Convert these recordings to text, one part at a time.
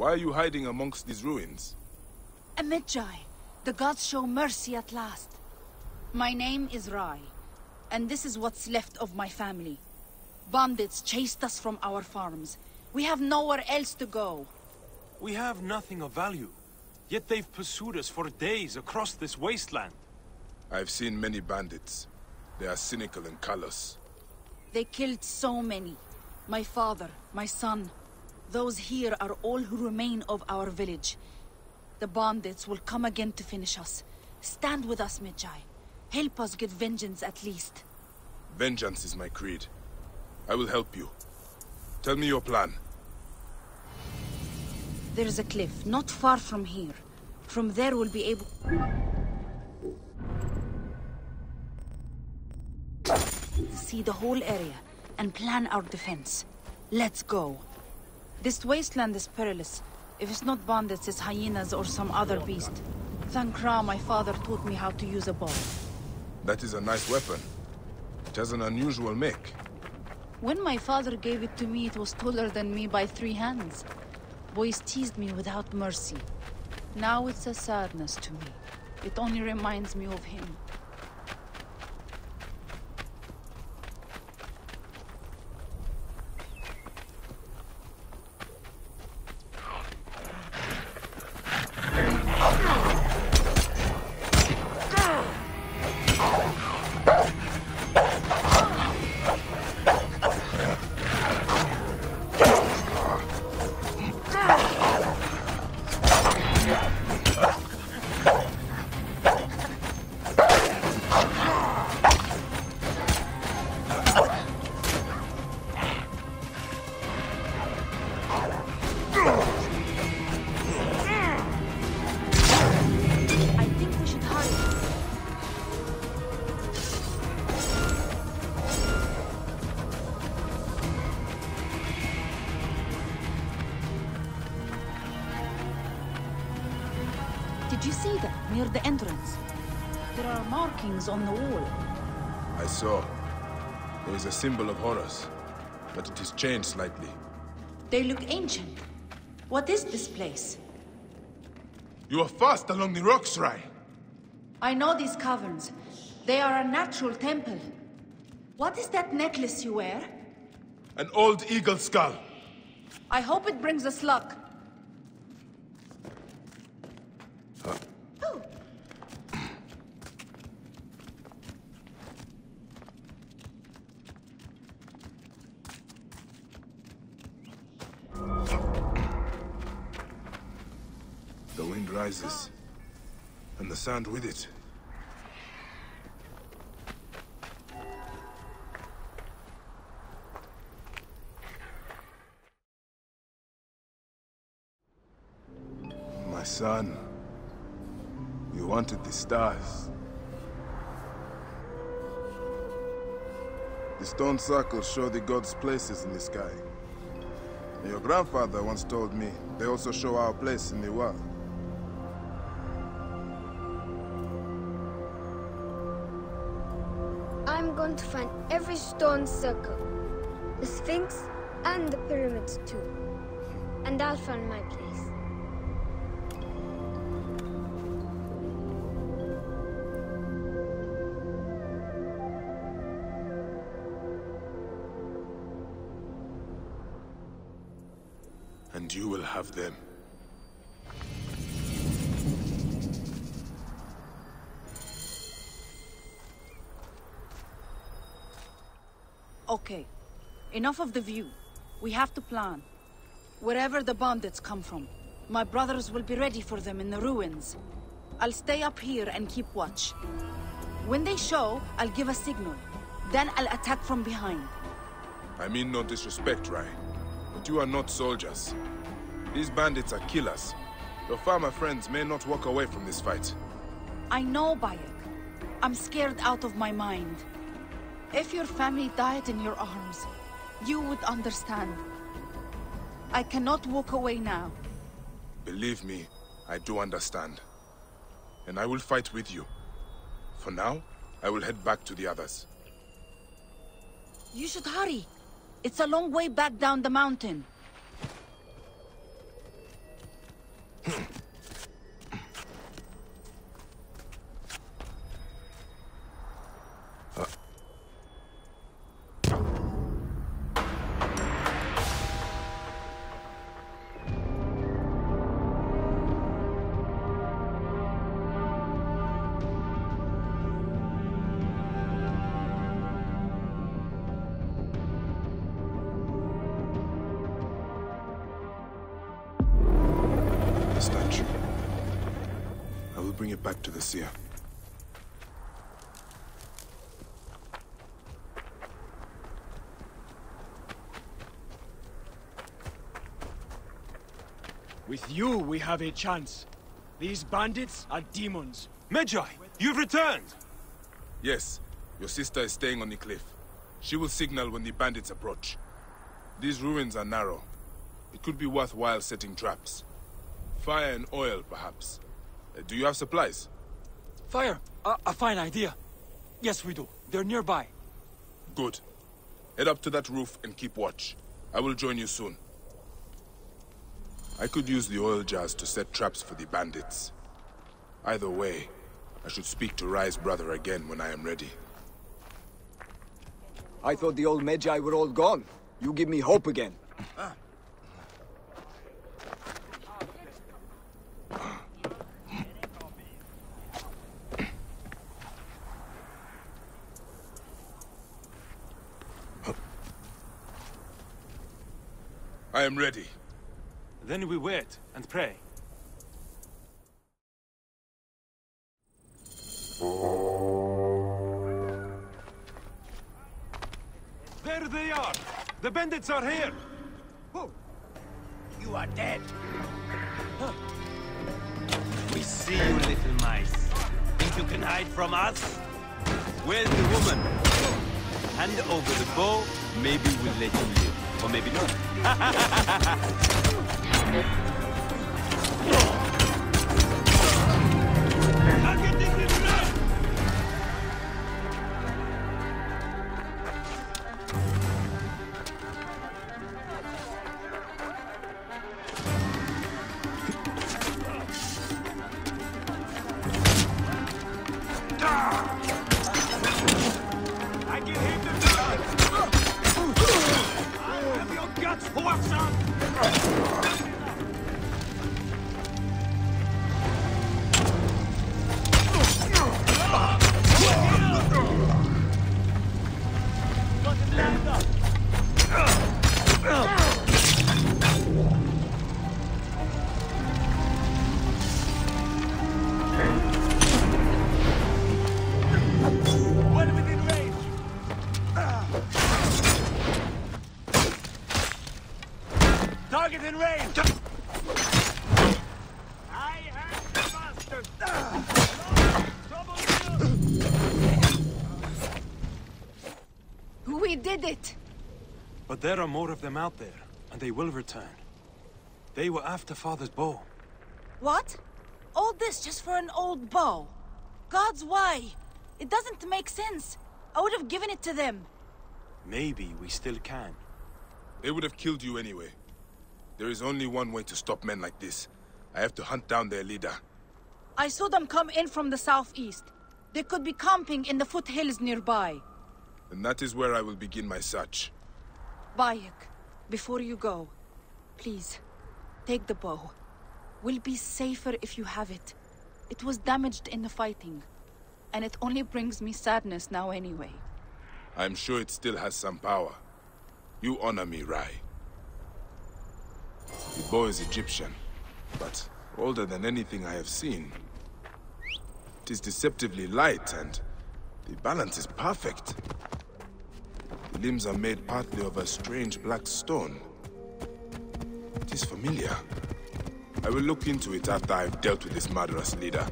Why are you hiding amongst these ruins? Amidjai, the gods show mercy at last. My name is Rai, and this is what's left of my family. Bandits chased us from our farms. We have nowhere else to go. We have nothing of value. Yet they've pursued us for days across this wasteland. I've seen many bandits. They are cynical and callous. They killed so many. My father, my son. Those here are all who remain of our village. The bandits will come again to finish us. Stand with us, Medjay. Help us get vengeance at least. Vengeance is my creed. I will help you. Tell me your plan. There is a cliff not far from here. From there we'll be able... To see the whole area and plan our defense. Let's go. This wasteland is perilous. If it's not bandits, it's hyenas or some other beast. Thank Ra, my father taught me how to use a bow. That is a nice weapon. It has an unusual make. When my father gave it to me, it was taller than me by three hands. Boys teased me without mercy. Now it's a sadness to me. It only reminds me of him. On the wall. I saw. There is a symbol of Horus, but it is changed slightly. They look ancient. What is this place? You are fast along the rocks, Rai. I know these caverns. They are a natural temple. What is that necklace you wear? An old eagle skull. I hope it brings us luck. And the sand with it. My son, you wanted the stars. The stone circles show the gods' places in the sky. Your grandfather once told me they also show our place in the world. Going to find every stone circle, the Sphinx, and the pyramids too. And I'll find my place. And you will have them. Okay. Enough of the view. We have to plan. Wherever the bandits come from, my brothers will be ready for them in the ruins. I'll stay up here and keep watch. When they show, I'll give a signal. Then I'll attack from behind. I mean no disrespect, Rai. But you are not soldiers. These bandits are killers. Your farmer friends may not walk away from this fight. I know, Bayek. I'm scared out of my mind. If your family died in your arms, you would understand. I cannot walk away now. Believe me, I do understand. And I will fight with you. For now, I will head back to the others. You should hurry. It's a long way back down the mountain. Hmm. Bring it back to the seer. With you, we have a chance. These bandits are demons. Medjay, you've returned! Yes, your sister is staying on the cliff. She will signal when the bandits approach. These ruins are narrow. It could be worthwhile setting traps. Fire and oil, perhaps. Uh, do you have supplies? Fire! A, a fine idea. Yes, we do. They're nearby. Good. Head up to that roof and keep watch. I will join you soon. I could use the oil jars to set traps for the bandits. Either way, I should speak to Rai's brother again when I am ready. I thought the old Medjay were all gone. You give me hope again. Ah. I am ready. Then we wait and pray. There they are! The bandits are here! You are dead. We see you, little mice. Think you can hide from us? Where's the woman? Hand over the bow, maybe we'll let you live. Or maybe not. I can hit the blood! I have your guts, Huasan! One But there are more of them out there, and they will return. They were after Father's bow. What? All this just for an old bow? Gods, why? It doesn't make sense. I would have given it to them. Maybe we still can. They would have killed you anyway. There is only one way to stop men like this. I have to hunt down their leader. I saw them come in from the southeast. They could be camping in the foothills nearby. And that is where I will begin my search. Bayek, before you go, please, take the bow. We'll be safer if you have it. It was damaged in the fighting. And it only brings me sadness now anyway. I am sure it still has some power. You honor me, Rai. The bow is Egyptian, but older than anything I have seen. It is deceptively light, and the balance is perfect. Limbs are made partly of a strange black stone. It is familiar. I will look into it after I have dealt with this murderous leader.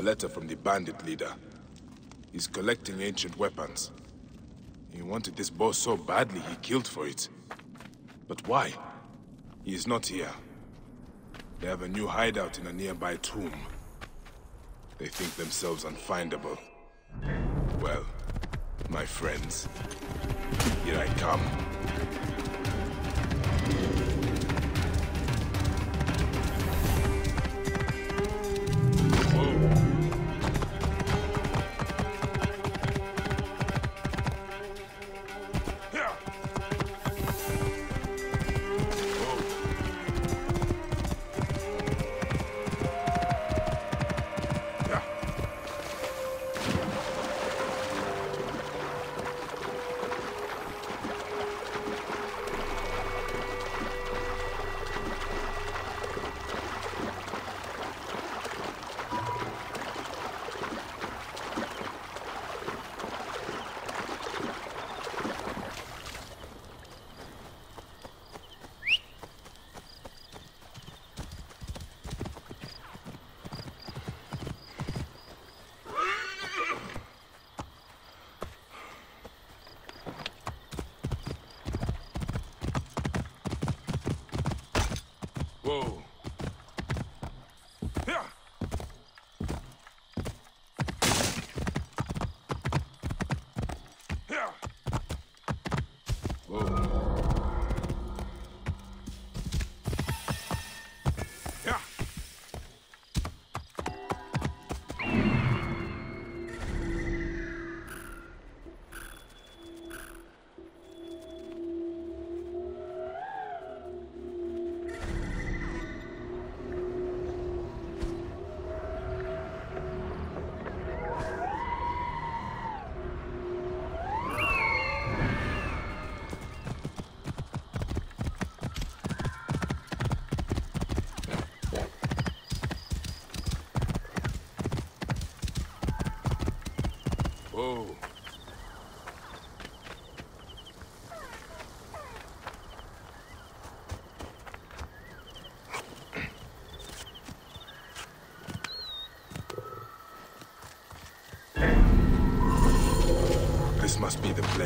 A letter from the bandit leader. He's collecting ancient weapons. He wanted this bow so badly he killed for it. But why? He is not here. They have a new hideout in a nearby tomb. They think themselves unfindable. Well, my friends, here I come.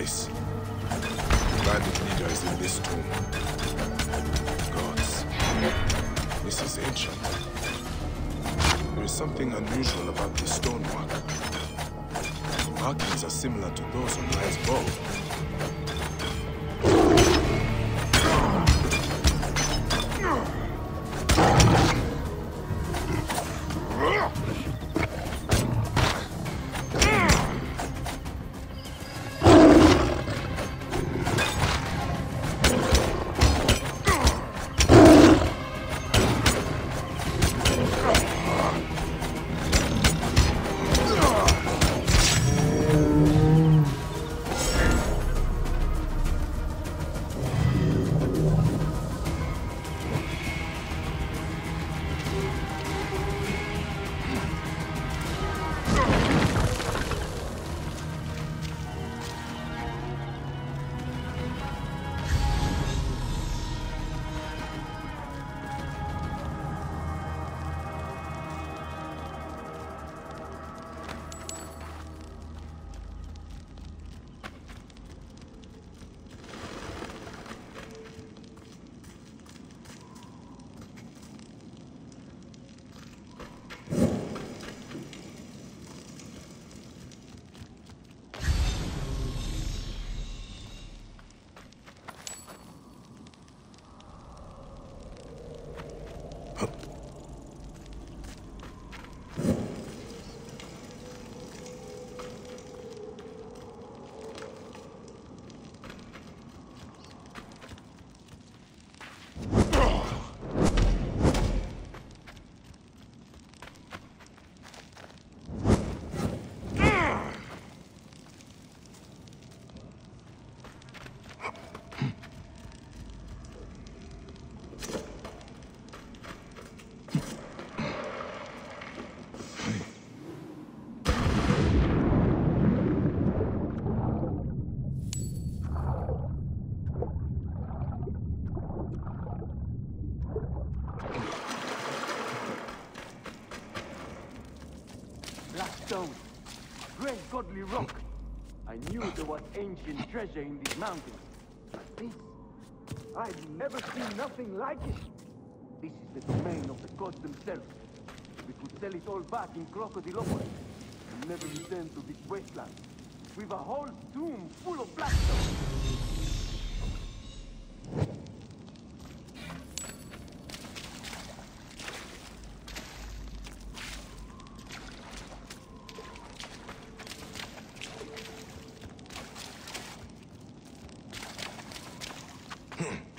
Place. The leader is in this tomb. Gods. This is ancient. There is something unusual about this stonework. The markings are similar to those on Ryan's bow. There was ancient treasure in these mountains. But this, I've never seen nothing like it. This is the domain of the gods themselves. We could sell it all back in Crocodilopolis and never return to this wasteland. We've a whole tomb full of Blackstone. Hmm.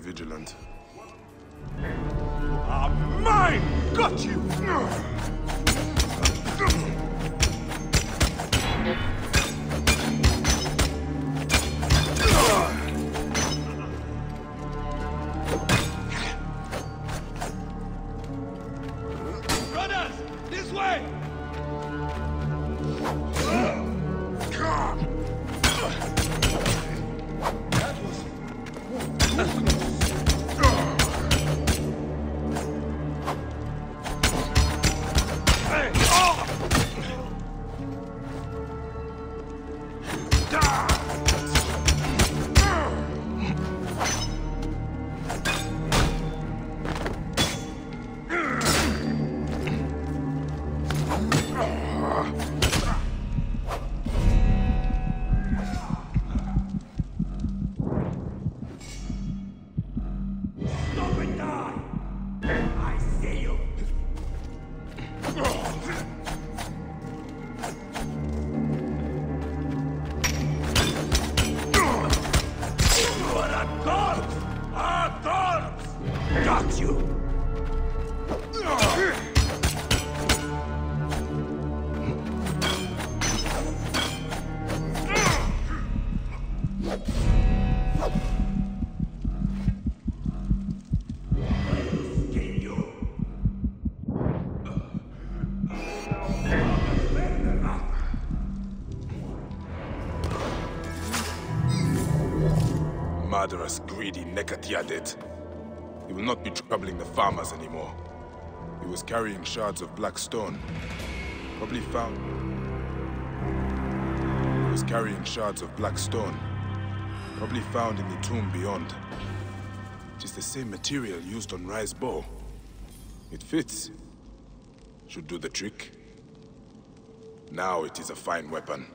vigilant. Murderous, greedy Nekatiadet. He will not be troubling the farmers anymore. He was carrying shards of black stone. Probably found... He was carrying shards of black stone. Probably found in the tomb beyond. It is the same material used on Rai's bow. It fits. Should do the trick. Now it is a fine weapon.